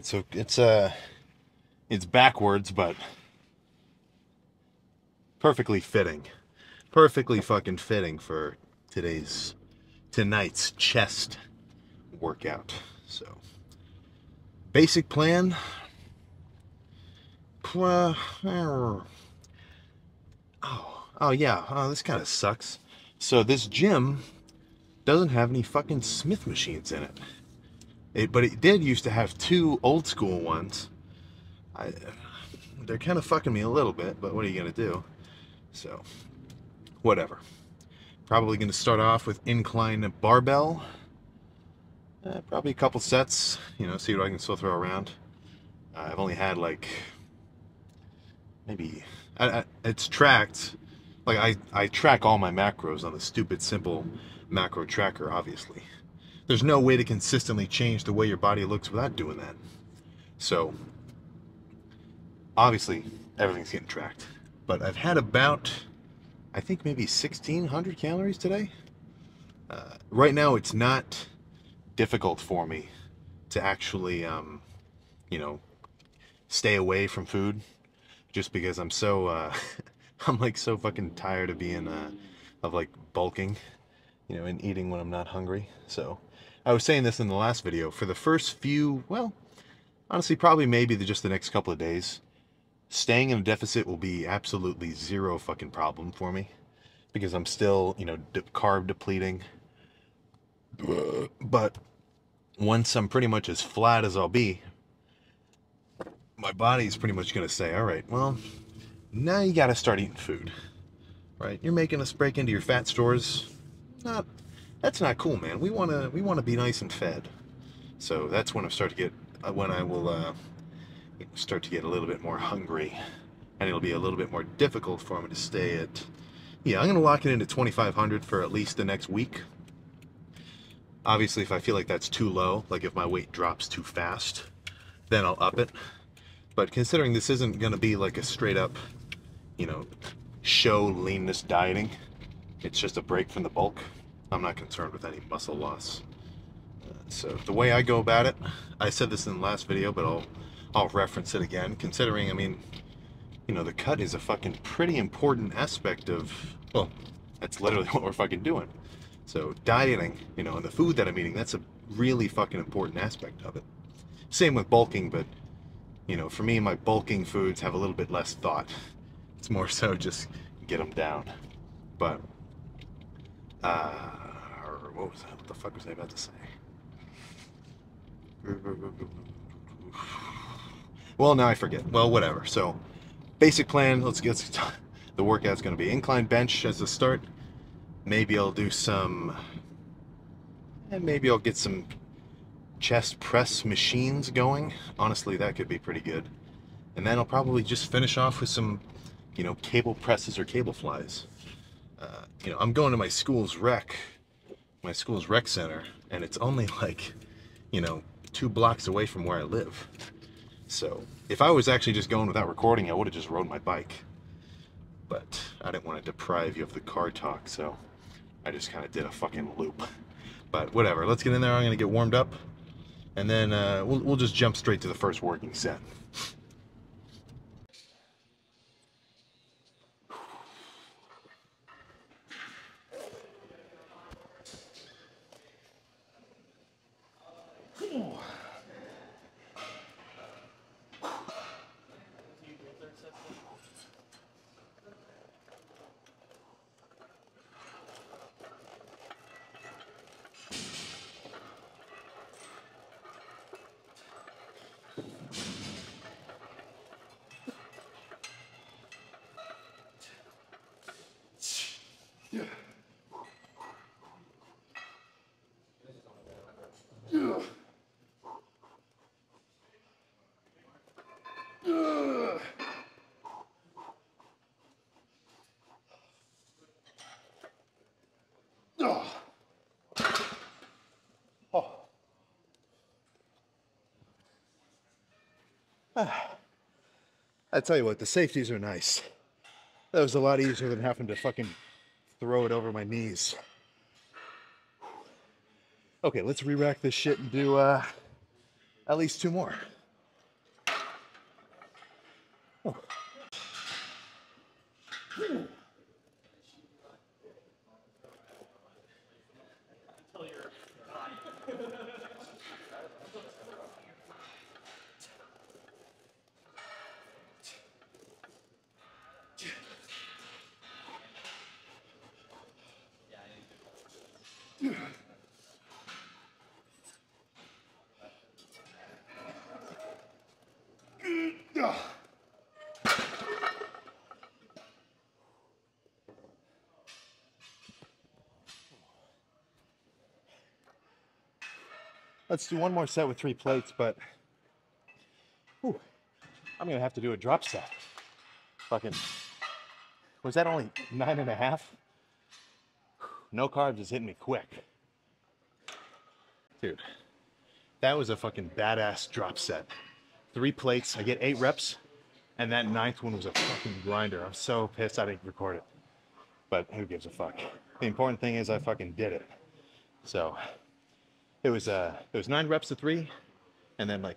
right, so it's uh it's backwards, but perfectly fitting. Perfectly fucking fitting for today's tonight's chest workout. So basic plan. Uh, oh, oh yeah. Oh, this kind of sucks. So this gym doesn't have any fucking Smith machines in it. It, but it did used to have two old school ones. I, they're kind of fucking me a little bit, but what are you gonna do? So, whatever. Probably gonna start off with incline barbell. Uh, probably a couple sets, you know, see what I can still throw around. Uh, I've only had like maybe I, I, it's tracked. Like I, I track all my macros on the stupid simple macro tracker, obviously. There's no way to consistently change the way your body looks without doing that. So, obviously, everything's getting tracked. But I've had about, I think maybe 1,600 calories today. Uh, right now, it's not difficult for me to actually, um, you know, stay away from food just because I'm so, uh, I'm like so fucking tired of being, uh, of like bulking, you know, and eating when I'm not hungry. So I was saying this in the last video. For the first few, well, honestly, probably maybe the, just the next couple of days, staying in a deficit will be absolutely zero fucking problem for me because I'm still, you know, de- carb depleting. But once I'm pretty much as flat as I'll be, my body's pretty much going to say, all right, well, now you got to start eating food, right? You're making us break into your fat stores. Not, that's not cool, man. We want to, we want to be nice and fed. So that's when I start to get, uh, when I will uh, start to get a little bit more hungry, and it'll be a little bit more difficult for me to stay at. Yeah, I'm to lock it into 2,500 for at least the next week. Obviously, if I feel like that's too low, like if my weight drops too fast, then I'll up it. But considering this isn't to be like a straight up, you know, show leanness dieting, it's just a break from the bulk, I'm not concerned with any muscle loss. Uh, so the way I go about it, I said this in the last video, but I'll I'll reference it again. Considering, I mean, you know, the cut is a fucking pretty important aspect of well, that's literally what we're fucking doing. So dieting, you know, and the food that I'm eating, that's a really fucking important aspect of it. Same with bulking, but you know, for me, my bulking foods have a little bit less thought. It's more so just get them down. But, uh, what was that? What the fuck was I about to say? Well, now I forget. Well, whatever. So, basic plan. Let's get the workout's going to be incline bench as a start. Maybe I'll do some, and maybe I'll get some chest press machines going. Honestly, that could be pretty good. And then I'll probably just finish off with some, you know, cable presses or cable flies. Uh, you know, I'm going to my school's rec, my school's rec center, and it's only like, you know, two blocks away from where I live. So if I was actually just going without recording, I would have just rode my bike. But I didn't want to deprive you of the car talk, so I just kind of did a fucking loop. But whatever, let's get in there. I'm going to get warmed up and then uh, we'll, we'll just jump straight to the first working set. I tell you what, the safeties are nice. That was a lot easier than having to fucking throw it over my knees. Okay, let's re-rack this shit and do uh, at least two more. Oh. Let's do one more set with three plates, but whew, I'm gonna have to do a drop set. Fucking, was that only nine and a half? No carbs is hitting me quick. Dude, that was a fucking badass drop set. Three plates, I get eight reps, and that ninth one was a fucking grinder. I'm so pissed I didn't record it. But who gives a fuck? The important thing is I fucking did it. So it was uh it was nine reps to three, and then like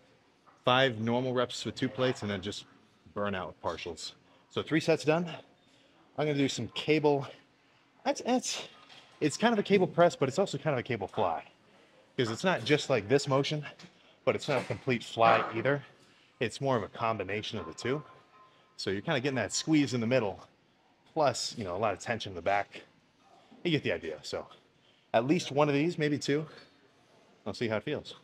five normal reps with two plates, and then just burn out with partials. So three sets done. I'm gonna do some cable. That's that's it's kind of a cable press, but it's also kind of a cable fly. Because it's not just like this motion, but it's not a complete fly either. It's more of a combination of the two. So you're kind of getting that squeeze in the middle, plus, you know, a lot of tension in the back. You get the idea. So at least one of these, maybe two. I'll see how it feels.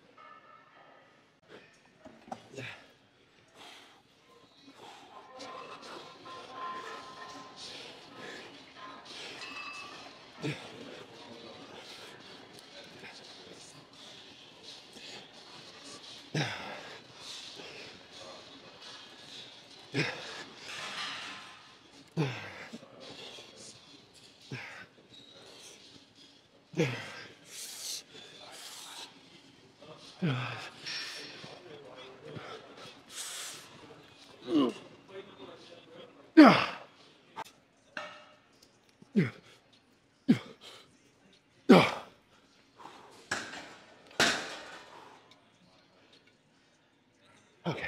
Okay.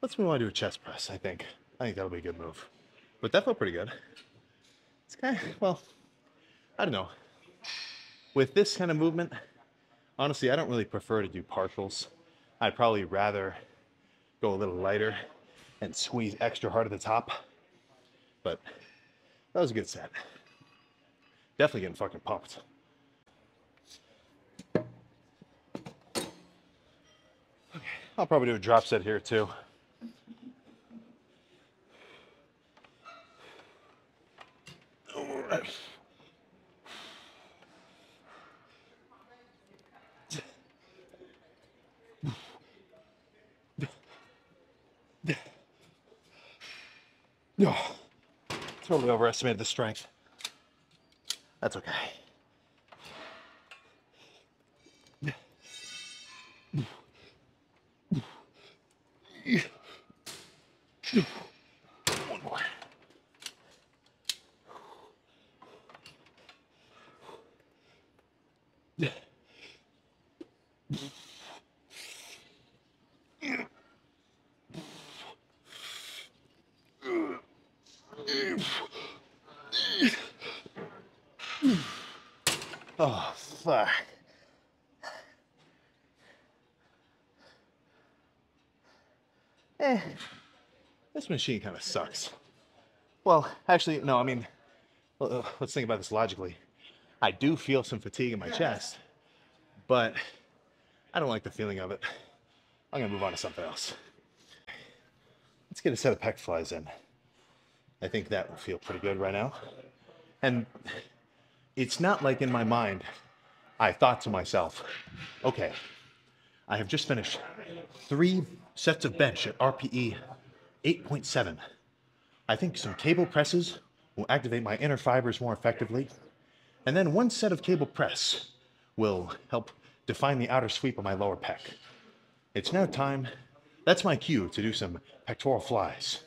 Let's move on to a chest press, I think. I think that'll be a good move. But that felt pretty good. It's kind of, well, I don't know. With this kind of movement, honestly, I don't really prefer to do partials. I'd probably rather go a little lighter and squeeze extra hard at the top. But that was a good set. Definitely getting fucking pumped. I'll probably do a drop set here too. No, totally overestimated the strength. That's okay. One more. Oh, fuck. Eh, this machine kind of sucks. Well, actually, no, I mean, uh, let's think about this logically. I do feel some fatigue in my chest, but I don't like the feeling of it. I'm gonna move on to something else. Let's get a set of pec flies in. I think that will feel pretty good right now. And it's not like in my mind, I thought to myself, okay, I have just finished three sets of bench at RPE 8.7. I think some cable presses will activate my inner fibers more effectively. And then one set of cable press will help define the outer sweep of my lower pec. It's now time, that's my cue to do some pectoral flies.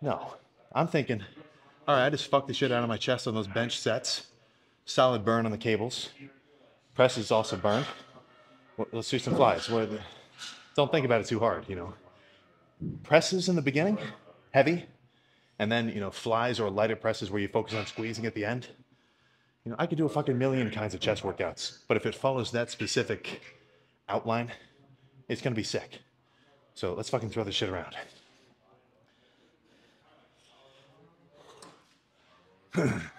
No, I'm thinking, all right, I just fucked the shit out of my chest on those bench sets. Solid burn on the cables. Press is also burned. Let's do some flies. Don't think about it too hard, you know. Presses in the beginning, heavy, and then you know flies or lighter presses where you focus on squeezing at the end. You know, I could do a fucking million kinds of chest workouts, but if it follows that specific outline, it's gonna be sick. So let's fucking throw this shit around.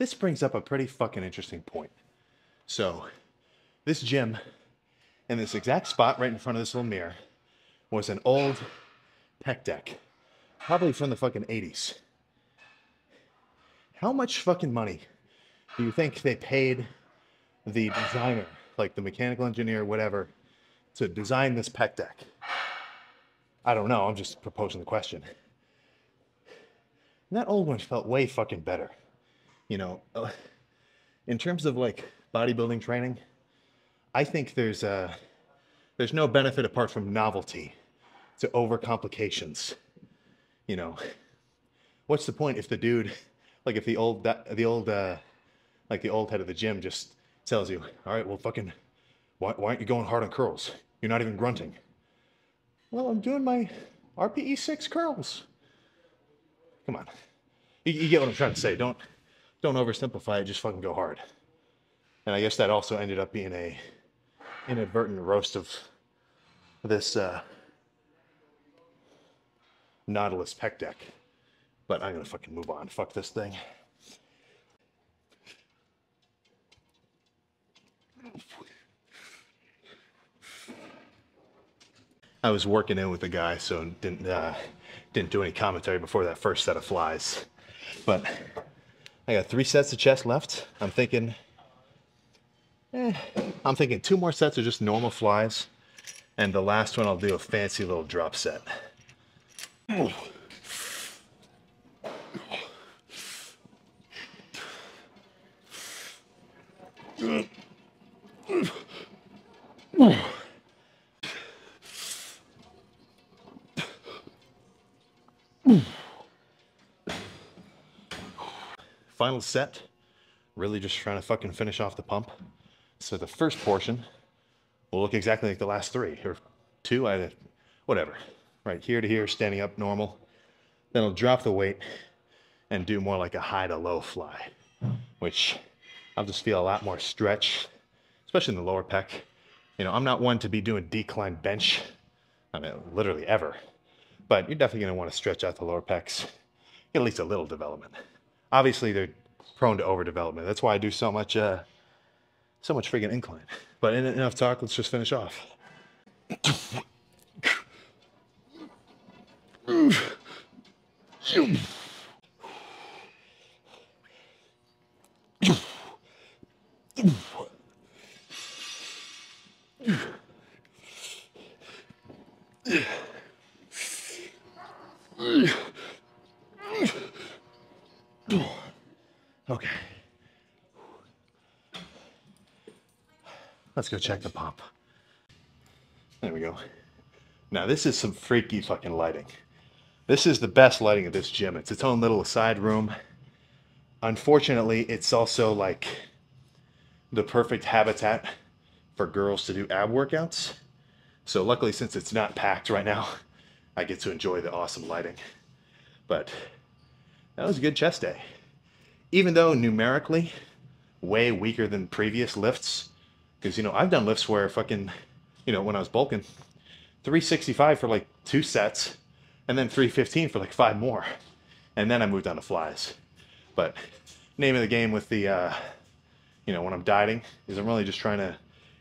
This brings up a pretty fucking interesting point. So, this gym, in this exact spot right in front of this little mirror, was an old pec deck, probably from the fucking 80s. How much fucking money do you think they paid the designer, like the mechanical engineer, whatever, to design this pec deck? I don't know. I'm just proposing the question. And that old one felt way fucking better. You know, in terms of like bodybuilding training, I think there's uh, there's no benefit apart from novelty to overcomplications. You know, what's the point if the dude, like if the old the old uh, like the old head of the gym just tells you, all right, well, fucking, why, why aren't you going hard on curls? You're not even grunting. Well, I'm doing my RPE six curls. Come on, you, you get what I'm trying to say. Don't don't oversimplify it. Just fucking go hard. And I guess that also ended up being a inadvertent roast of this uh, Nautilus pec deck. But I'm gonna fucking move on. Fuck this thing. I was working in with a guy, so didn't uh, didn't do any commentary before that first set of flies. But I got three sets of chest left. I'm thinking, eh, I'm thinking two more sets are just normal flies, and the last one I'll do a fancy little drop set. Set, really just trying to fucking finish off the pump. So the first portion will look exactly like the last three, or two, I whatever. Right here to here, standing up normal. Then I'll drop the weight and do more like a high to low fly, which I'll just feel a lot more stretch, especially in the lower pec. You know, I'm not one to be doing decline bench, I mean, literally ever, but you're definitely gonna wanna stretch out the lower pecs, get at least a little development. Obviously, they're prone to overdevelopment. That's why I do so much, uh, so much friggin' incline. But enough talk, let's just finish off. Okay. Let's go check the pump. There we go. Now this is some freaky fucking lighting. This is the best lighting of this gym. It's its own little side room. Unfortunately, it's also like the perfect habitat for girls to do ab workouts. So luckily, since it's not packed right now, I get to enjoy the awesome lighting. But that was a good chest day. Even though numerically, way weaker than previous lifts, because, you know, I've done lifts where fucking, you know, when I was bulking, 365 for like two sets, and then 315 for like five more. And then I moved on to flies. But name of the game with the, uh, you know, when I'm dieting is I'm really just trying to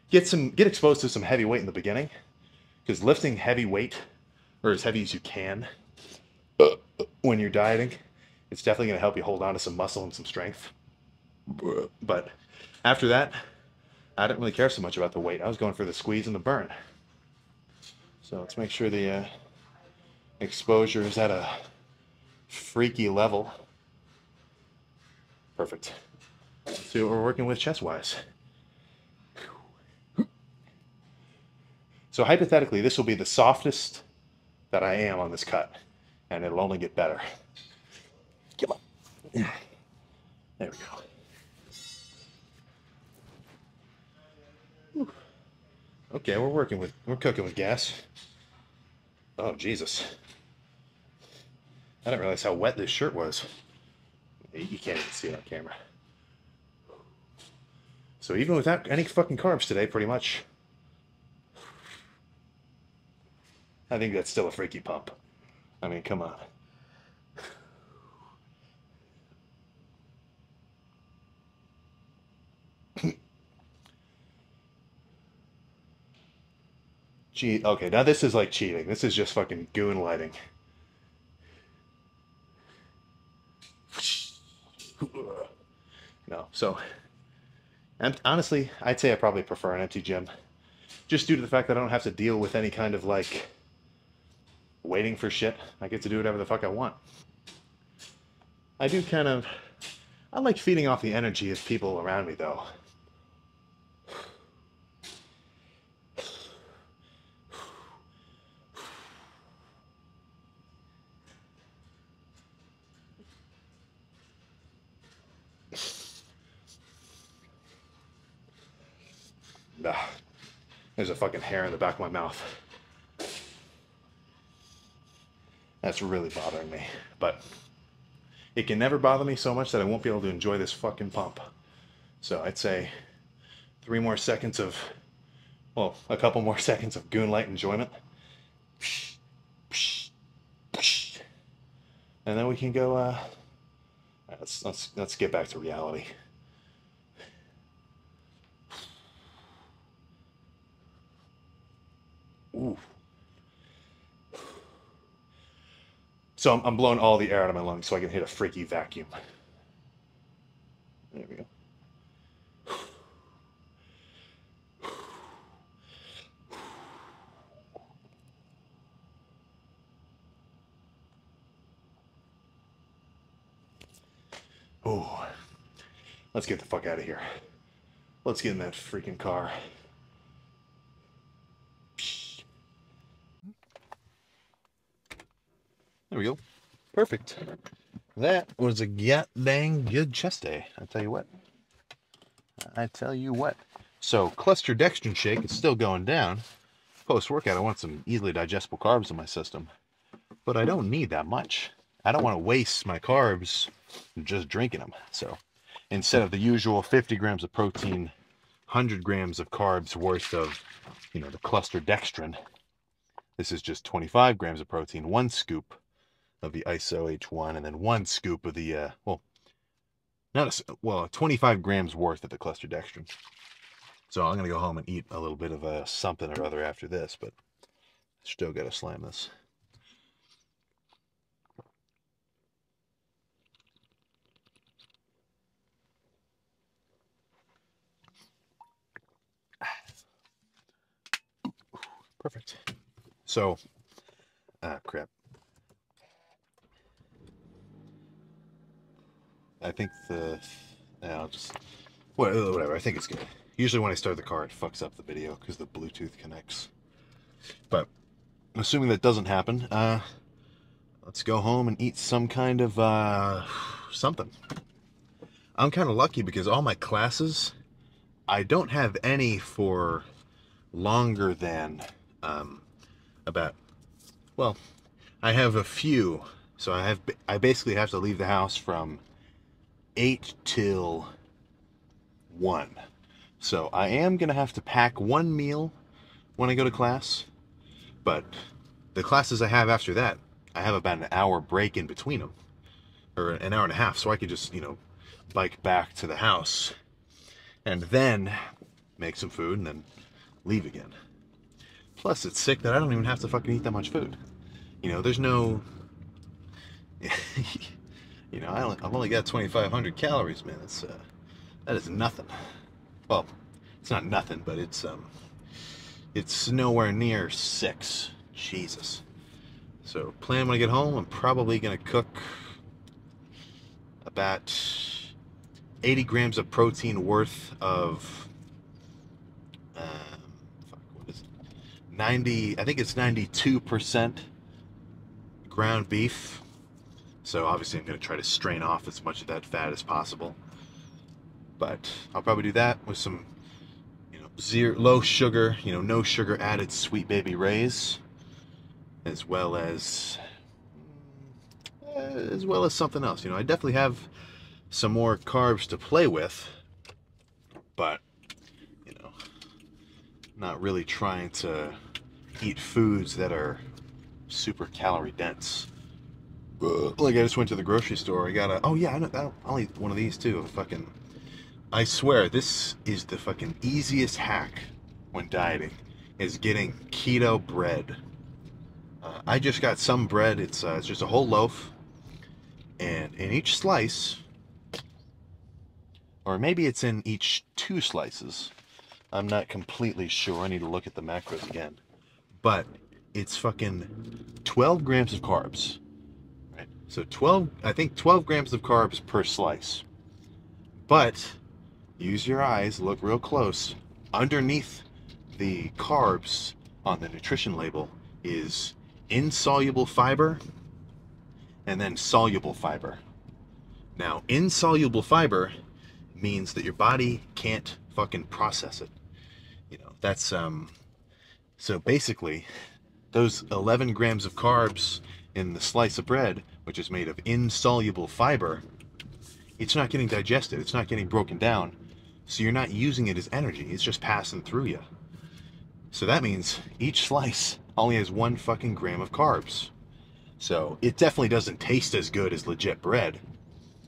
get some, get exposed to some heavy weight in the beginning. Because lifting heavy weight, or as heavy as you can, when you're dieting. It's definitely going to help you hold on to some muscle and some strength. But after that, I didn't really care so much about the weight. I was going for the squeeze and the burn. So let's make sure the uh, exposure is at a freaky level. Perfect. Let's see what we're working with chest-wise. So hypothetically, this will be the softest that I am on this cut, and it'll only get better. Come on. There we go. Okay, we're working with, we're cooking with gas. Oh, Jesus. I didn't realize how wet this shirt was. You can't even see it on camera. So even without any fucking carbs today, pretty much, I think that's still a freaky pump. I mean, come on. Cheat. Okay, now this is like cheating. This is just fucking goon lighting. No, so honestly, I'd say I probably prefer an empty gym, just due to the fact that I don't have to deal with any kind of like waiting for shit. I get to do whatever the fuck I want. I do kind of, I like feeding off the energy of people around me though. Ah, there's a fucking hair in the back of my mouth. That's really bothering me. But it can never bother me so much that I won't be able to enjoy this fucking pump. So I'd say three more seconds of, well, a couple more seconds of goon light enjoyment. And then we can go, uh, let's, let's, let's get back to reality. Ooh. So I'm, I'm blowing all the air out of my lungs so I can hit a freaky vacuum. There we go. Oh, let's get the fuck out of here. Let's get in that freaking car. There we go. Perfect. That was a god dang good chest day. I tell you what. I tell you what. So cluster dextrin shake is still going down. Post workout, I want some easily digestible carbs in my system, but I don't need that much. I don't want to waste my carbs just drinking them. So instead of the usual 50 grams of protein, 100 grams of carbs worth of, you know, the cluster dextrin, this is just 25 grams of protein, one scoop of the ISO H1 and then one scoop of the, uh, well, not a, well, 25 grams worth of the cluster dextrin. So I'm going to go home and eat a little bit of uh, something or other after this, but still got to slam this. Perfect. So, ah, crap. I think the, I'll just, whatever, I think it's good. Usually when I start the car, it fucks up the video because the Bluetooth connects. But assuming that doesn't happen, uh, let's go home and eat some kind of, uh, something. I'm kind of lucky because all my classes, I don't have any for longer than, um, about, well, I have a few. So I have, I basically have to leave the house from 8 till 1. So I am going to have to pack one meal when I go to class. But the classes I have after that, I have about an hour break in between them. Or an hour and a half. So I could just, you know, bike back to the house. And then make some food and then leave again. Plus, it's sick that I don't even have to fucking eat that much food. You know, there's no you know, I only, I've only got 2,500 calories, man. That's uh, that is nothing. Well, it's not nothing, but it's um, it's nowhere near six. Jesus. So, plan when I get home, I'm probably gonna cook about 80 grams of protein worth of um, fuck, what is it? 90 i think it's 92% ground beef so obviously i'm going to try to strain off as much of that fat as possible but i'll probably do that with some you know zero low sugar you know no sugar added Sweet Baby Ray's as well as uh, as well as something else you know i definitely have some more carbs to play with, but you know, not really trying to eat foods that are super calorie dense. Like I just went to the grocery store. I got a oh yeah, I know, I'll eat one of these too. Fucking, I swear this is the fucking easiest hack when dieting is getting keto bread. Uh, I just got some bread. It's uh, it's just a whole loaf, and in each slice or maybe it's in each two slices. I'm not completely sure. I need to look at the macros again. But it's fucking 12 grams of carbs. So 12, I think 12 grams of carbs per slice. But use your eyes, look real close. Underneath the carbs on the nutrition label is insoluble fiber and then soluble fiber. Now, insoluble fiber means that your body can't fucking process it. You know, that's um so basically those 11 grams of carbs in the slice of bread, which is made of insoluble fiber, it's not getting digested, it's not getting broken down. So you're not using it as energy, it's just passing through you. So that means each slice only has one fucking gram of carbs. So it definitely doesn't taste as good as legit bread.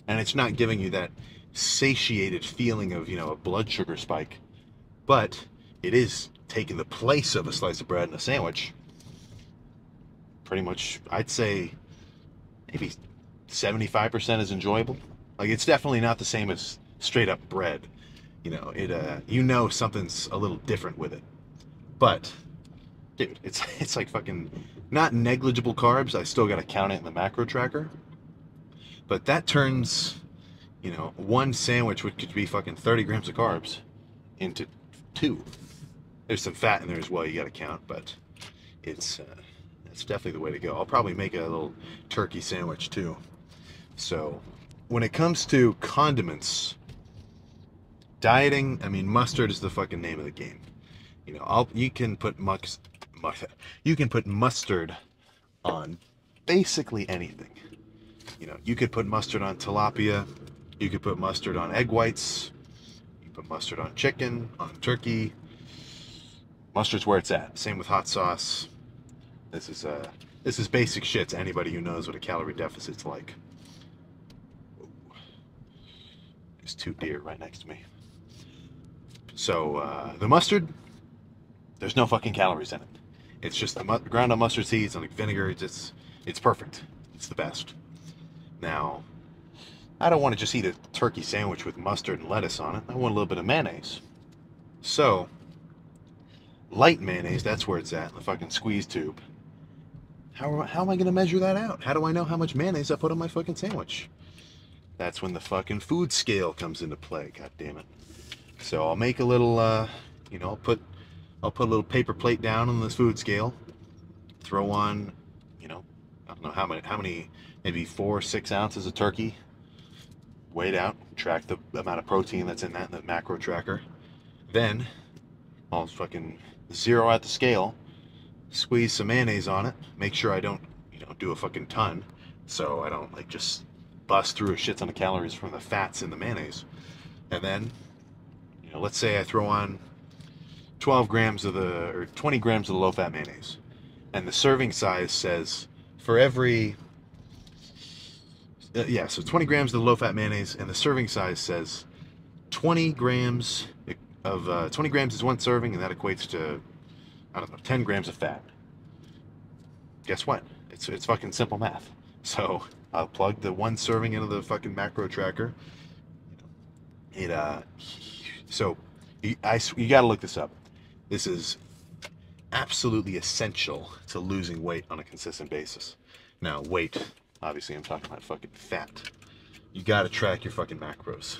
And it's not giving you that satiated feeling of, you know, a blood sugar spike. But it is taking the place of a slice of bread and a sandwich. Pretty much, I'd say maybe 75% is enjoyable. Like, it's definitely not the same as straight up bread. You know, it, uh, you know something's a little different with it. But, dude, it's, it's like fucking not negligible carbs. I still got to count it in the macro tracker. But that turns you know, one sandwich which could be fucking 30 grams of carbs into two. There's some fat in there as well, you got to count, but it's uh, that's definitely the way to go. I'll probably make a little turkey sandwich too. So, when it comes to condiments, dieting, I mean, mustard is the fucking name of the game. You know, I'll, you can put mux, mux, you can put mustard on basically anything. You know, you could put mustard on tilapia, you could put mustard on egg whites. You put mustard on chicken, on turkey. Mustard's where it's at. Same with hot sauce. This is uh, this is basic shit to anybody who knows what a calorie deficit's like. There's two deer right next to me. So uh, the mustard, there's no fucking calories in it. It's just the ground up mustard seeds and like vinegar. It's just, it's perfect. It's the best. Now, I don't want to just eat a turkey sandwich with mustard and lettuce on it. I want a little bit of mayonnaise. So, light mayonnaise, that's where it's at, the fucking squeeze tube. How, how am I going to measure that out? How do I know how much mayonnaise I put on my fucking sandwich? That's when the fucking food scale comes into play, god damn it. So I'll make a little, uh, you know, I'll put, I'll put a little paper plate down on this food scale, throw on, you know, I don't know how many, how many, maybe four, six ounces of turkey, weigh it out, track the amount of protein that's in that in the macro tracker. Then I'll fucking zero out the scale, squeeze some mayonnaise on it, make sure I don't, you know, do a fucking ton, so I don't like just bust through a shit ton of calories from the fats in the mayonnaise. And then, you know, let's say I throw on 12 grams of the, or 20 grams of the low fat mayonnaise. And the serving size says for every uh, yeah, so 20 grams of the low-fat mayonnaise, and the serving size says 20 grams of uh, 20 grams is one serving, and that equates to I don't know 10 grams of fat. Guess what? It's it's fucking simple math. So I'll plug the one serving into the fucking macro tracker. It uh, so you, I you got to look this up. This is absolutely essential to losing weight on a consistent basis. Now, weight, obviously, I'm talking about fucking fat. You got to track your fucking macros.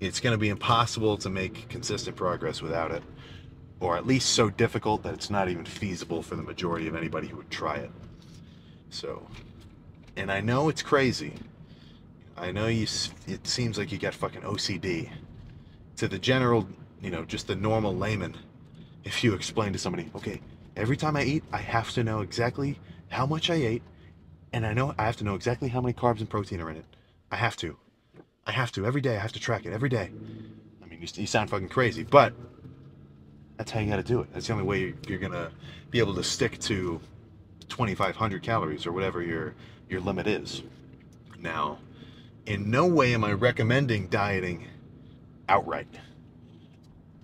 It's to be impossible to make consistent progress without it, or at least so difficult that it's not even feasible for the majority of anybody who would try it. So, and I know it's crazy. I know you. It seems like you got fucking OCD. To the general, you know, just the normal layman, if you explain to somebody, okay, every time I eat, I have to know exactly how much I ate, and I know I have to know exactly how many carbs and protein are in it. I have to. I have to every day. I have to track it every day. I mean, you, you sound fucking crazy, but that's how you got to do it. That's the only way you're, gonna be able to stick to 2,500 calories or whatever your your limit is. Now, in no way am I recommending dieting outright.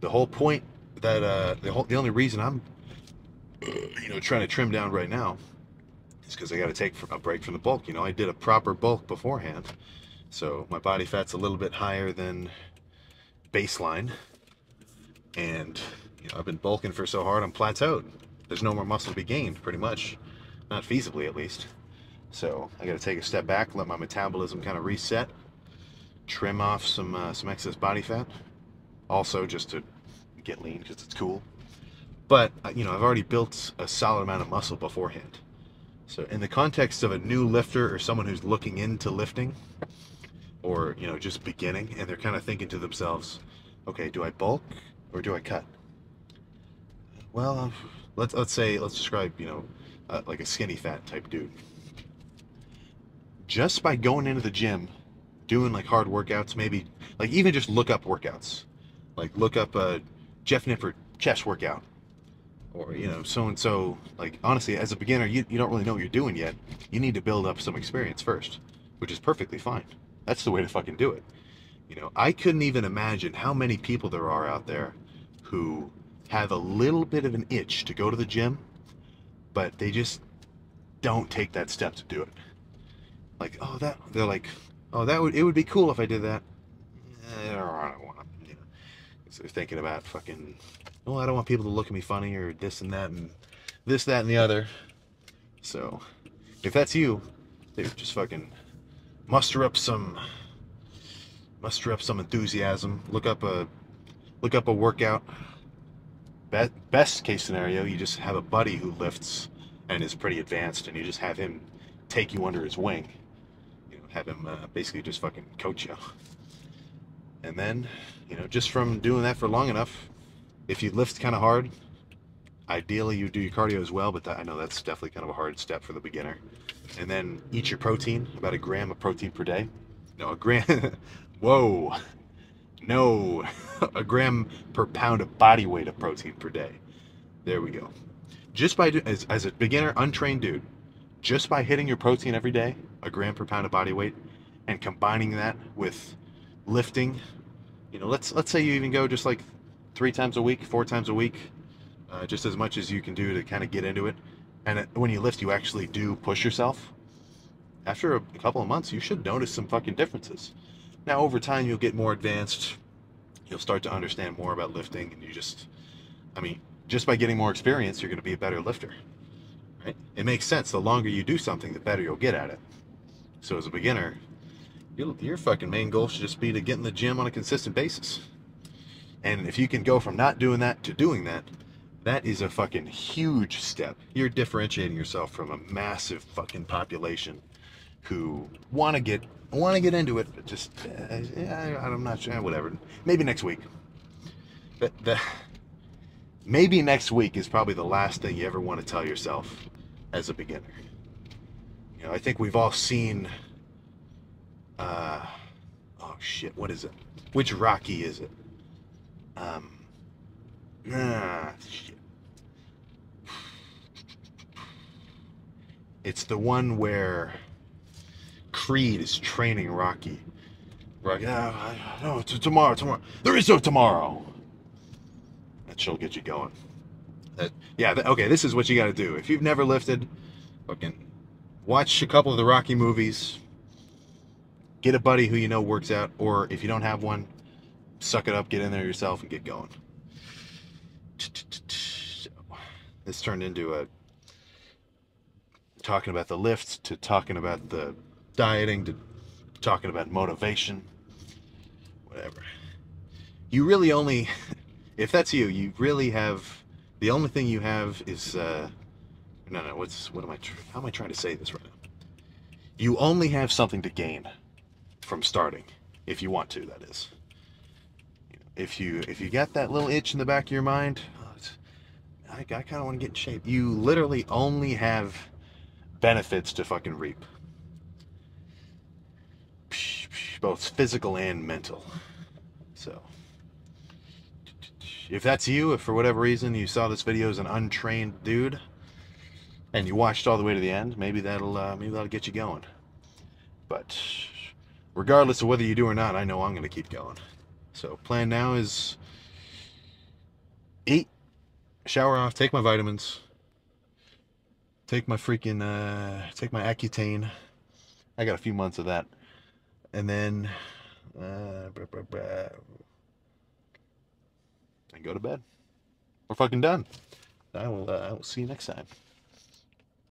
The whole point that uh, the whole the only reason I'm you know trying to trim down right now is because I got to take a break from the bulk. You know, I did a proper bulk beforehand, so my body fat's a little bit higher than baseline, and you know I've been bulking for so hard I'm plateaued. There's no more muscle to be gained, pretty much, not feasibly at least. So I got to take a step back, let my metabolism kind of reset, trim off some uh, some excess body fat, also just to get lean because it's cool. But uh, you know, I've already built a solid amount of muscle beforehand. So in the context of a new lifter or someone who's looking into lifting, or you know just beginning, and they're kind of thinking to themselves, okay, do I bulk or do I cut? Well, let's let's say let's describe you know uh, like a skinny fat type dude just by going into the gym, doing like hard workouts, maybe like even just look up workouts, like look up a Jeff Nippard chest workout, or you know so and so. Like honestly, as a beginner, you you don't really know what you're doing yet. You need to build up some experience first, which is perfectly fine. That's the way to fucking do it. You know, I couldn't even imagine how many people there are out there who have a little bit of an itch to go to the gym, but they just don't take that step to do it like, oh, that they're like, oh, that would it would be cool if I did that. Eh, I don't want to, you know. So they're thinking about fucking. Well, I don't want people to look at me funny or this and that and this, that, and the other. So, if that's you, dude, just fucking muster up some muster up some enthusiasm. Look up a look up a workout. Best, best case scenario, you just have a buddy who lifts and is pretty advanced, and you just have him take you under his wing You know, have him uh, basically just fucking coach you. And then, you know, just from doing that for long enough, if you lift kind of hard, ideally you do your cardio as well, but that, I know that's definitely kind of a hard step for the beginner. And then eat your protein, about a gram of protein per day. No, a gram, whoa, no, a gram per pound of body weight of protein per day. There we go. Just by, as, as a beginner, untrained dude, just by hitting your protein every day, a gram per pound of body weight, and combining that with lifting, you know, let's let's say you even go just like three times a week, four times a week, uh, just as much as you can do to kind of get into it. And when you lift, you actually do push yourself. After a couple of months, you should notice some fucking differences. Now, over time, you'll get more advanced. You'll start to understand more about lifting, and you just, I mean, just by getting more experience, you're going to be a better lifter. Right? It makes sense. The longer you do something, the better you'll get at it. So as a beginner, your fucking main goal should just be to get in the gym on a consistent basis. And if you can go from not doing that to doing that, that is a fucking huge step. You're differentiating yourself from a massive fucking population who want to get want to get into it, but just uh, yeah, I'm not sure. Whatever. Maybe next week. But the maybe next week is probably the last thing you ever want to tell yourself as a beginner. You know, I think we've all seen. Uh, oh shit! What is it? Which Rocky is it? Um. Ah, shit. It's the one where Creed is training Rocky. Rocky, ah, no, tomorrow, tomorrow. There is no tomorrow. That she'll get you going. That, yeah, okay, this is what you got to do. If you've never lifted, fucking watch a couple of the Rocky movies, get a buddy who you know works out, or if you don't have one, suck it up, get in there yourself, and get going. This turned into a talking about the lifts to talking about the dieting to talking about motivation, whatever. You really only, if that's you, you really have the only thing you have is uh, no, no. What's what am I? How am I trying to say this right now? You only have something to gain from starting, if you want to. That is. If you if you got that little itch in the back of your mind, oh, I, I kind of want to get in shape. You literally only have benefits to fucking reap both physical and mental. So, if that's you, if for whatever reason you saw this video as an untrained dude and you watched all the way to the end, maybe that'll uh, maybe that'll get you going. But regardless of whether you do or not, I know I'm going to keep going. So, plan now is eat, shower off, take my vitamins, take my freaking uh, take my Accutane. I got a few months of that and then uh, blah, blah, blah, and go to bed. We're fucking done. I will. Uh, I will see you next time.